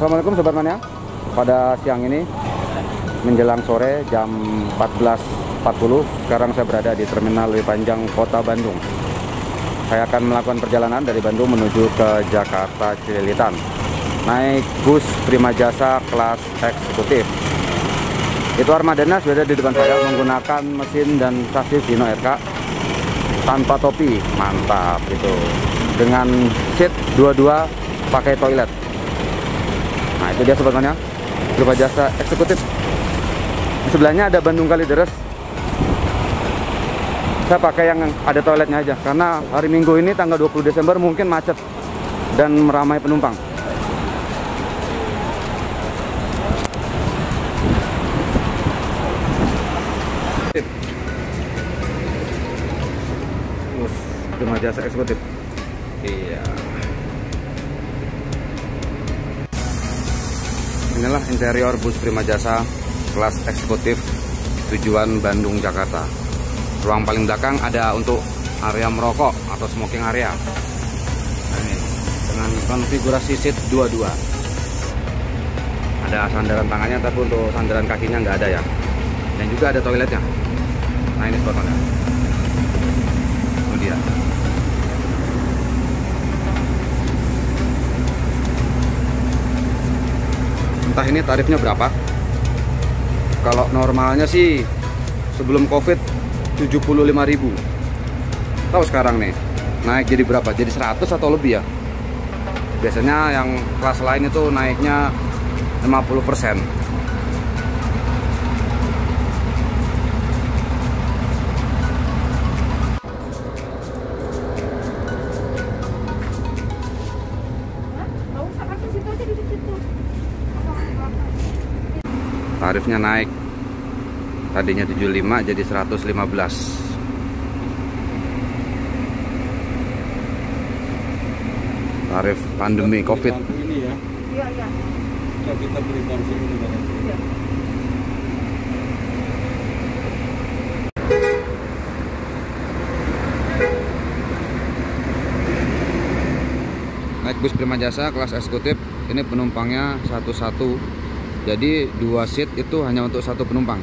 Assalamualaikum Sobat Mania. Pada siang ini Menjelang sore jam 14.40 Sekarang saya berada di Terminal Lewi Panjang Kota Bandung. Saya akan melakukan perjalanan dari Bandung menuju ke Jakarta Cililitan. Naik bus Prima Jasa kelas eksekutif. Itu armadanya sudah di depan saya Menggunakan mesin dan sasis Hino RK Tanpa topi. Mantap itu Dengan seat dua-dua pakai toilet itu dia berupa jasa eksekutif. Di sebelahnya ada Bandung Kalideres. Saya pakai yang ada toiletnya aja karena hari Minggu ini tanggal 20 Desember mungkin macet dan meramai penumpang. Jasa eksekutif. Inilah interior bus Prima Jasa kelas eksekutif tujuan Bandung Jakarta. Ruang paling belakang ada untuk area merokok atau smoking area. Nah, ini dengan konfigurasi seat dua-dua. Ada sandaran tangannya tapi untuk sandaran kakinya nggak ada ya. Dan juga ada toiletnya. Nah ini spotnya. Itu dia. Entah ini tarifnya berapa. Kalau normalnya sih sebelum covid 75.000 tahu sekarang nih naik jadi berapa? Jadi 100 atau lebih ya? Biasanya yang kelas lain itu naiknya 50% tarifnya naik. Tadinya 75 jadi 115 tarif pandemi covid. ini ya. Iya, iya. kita beli bensin ini Iya. naik bus Prima Jasa kelas eksekutif. Ini penumpangnya satu-satu jadi dua seat itu hanya untuk satu penumpang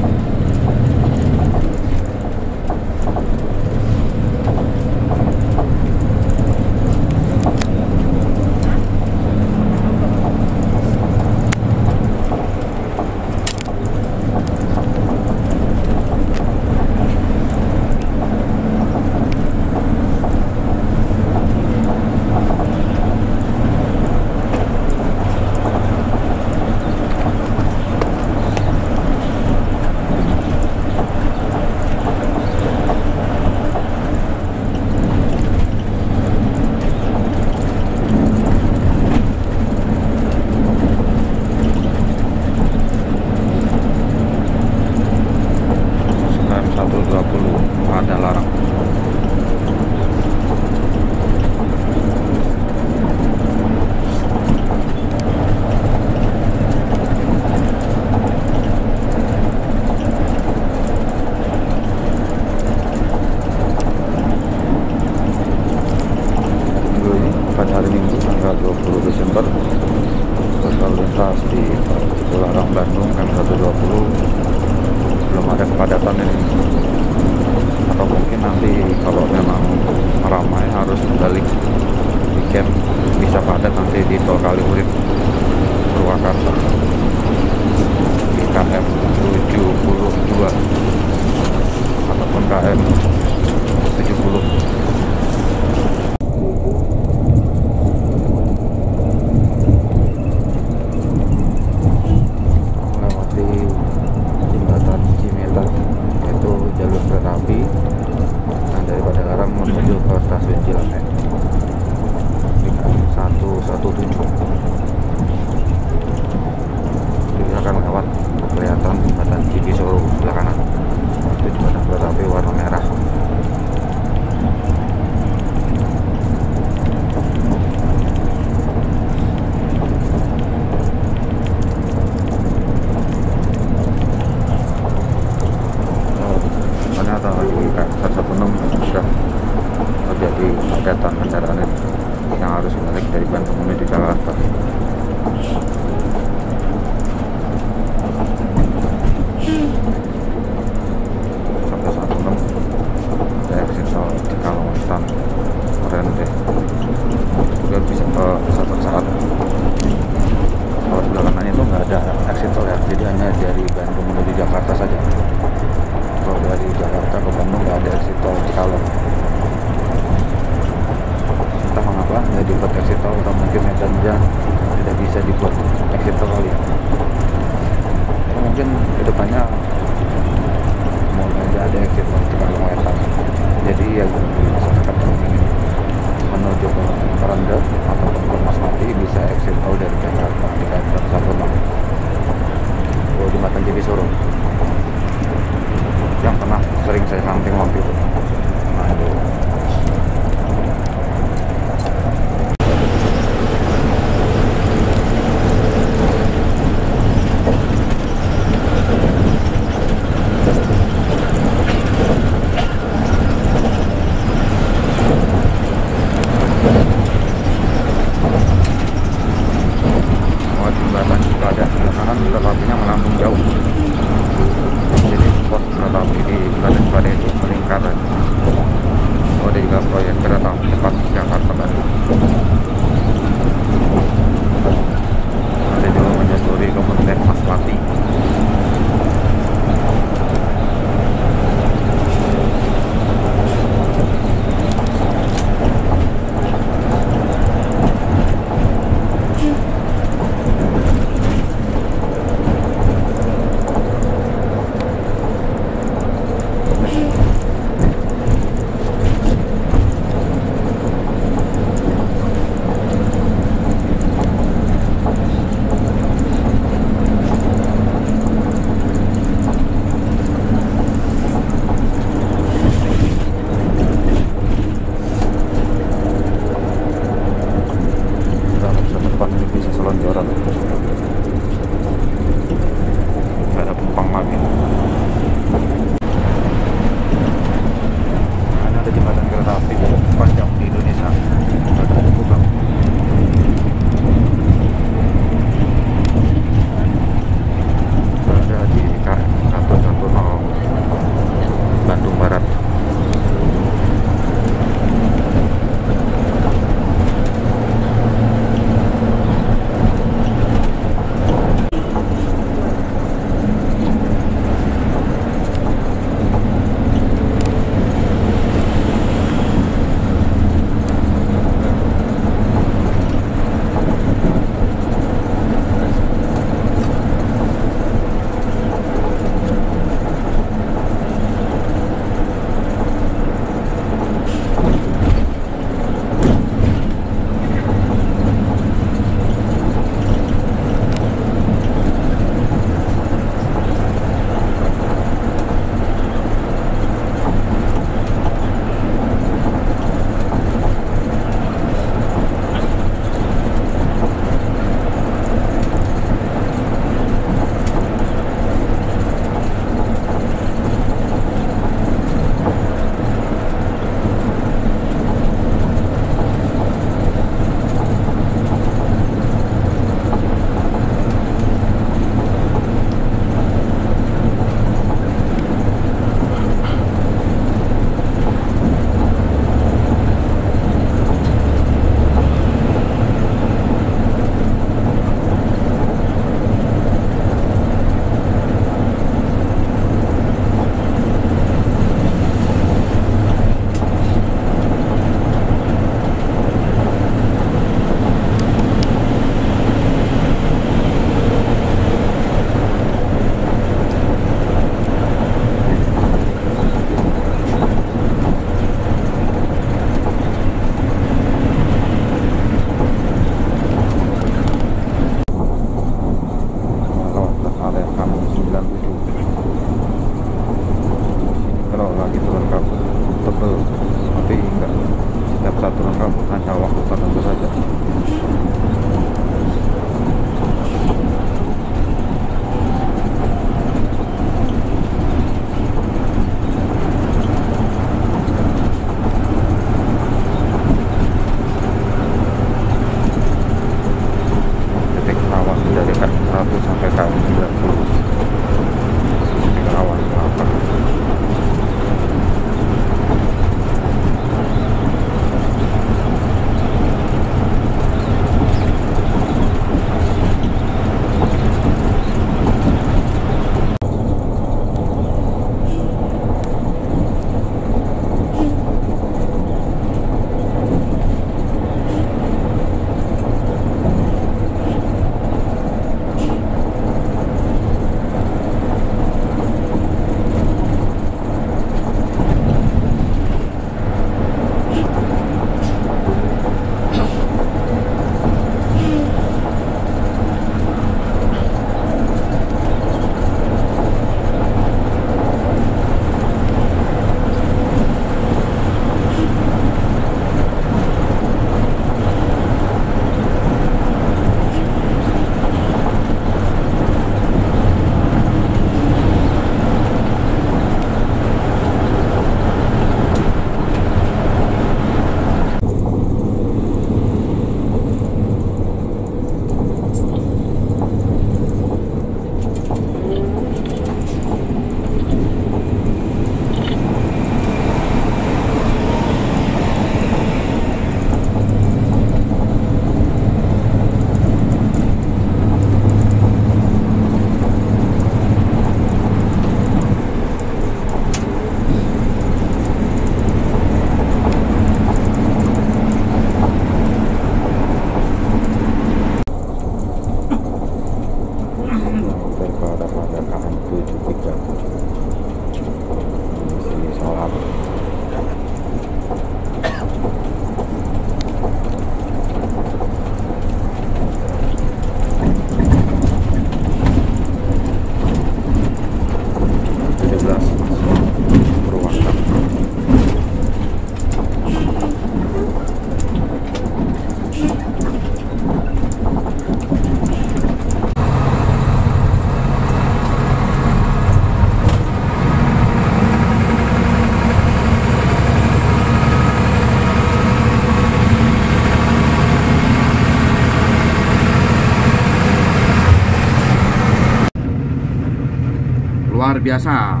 biasa.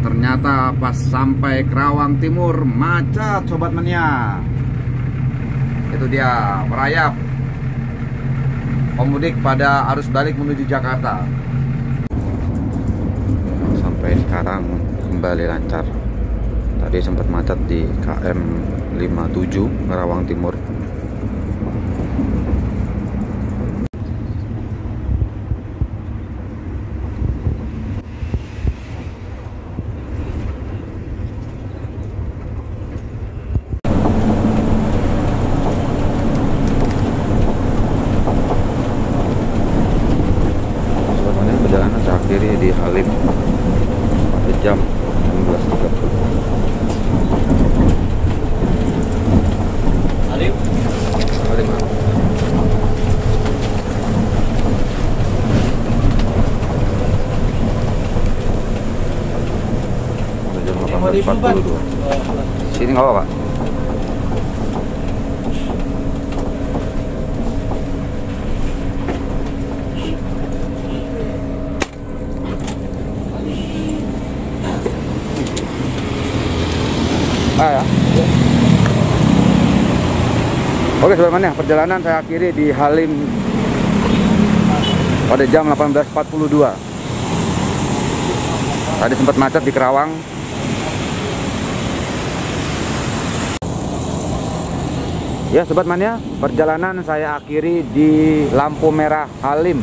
Ternyata pas sampai Kerawang Timur macet sobat mania. Itu dia merayap. Pemudik pada arus balik menuju Jakarta. Sampai sekarang kembali lancar. Tadi sempat macet di KM 57 Kerawang Timur 42 sini nggak apa-apa Ah, ya. Oke sebenarnya perjalanan saya akhiri di Halim pada jam 18.42 Tadi sempat macet di Kerawang. Ya Sobat Mania, perjalanan saya akhiri di lampu merah Halim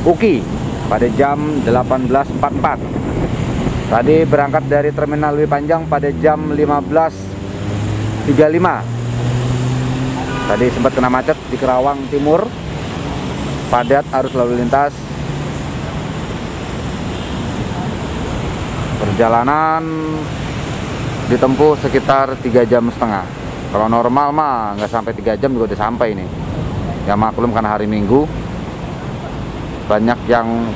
Uki pada jam 18.44 Tadi berangkat dari Terminal Lewi Panjang pada jam 15.35 Tadi sempat kena macet di Kerawang Timur Padat arus lalu lintas. Perjalanan ditempuh sekitar 3 jam setengah kalau normal mah nggak sampai 3 jam juga udah sampai ini. Ya maklum karena hari Minggu. Banyak yang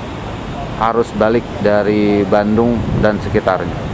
harus balik dari Bandung dan sekitarnya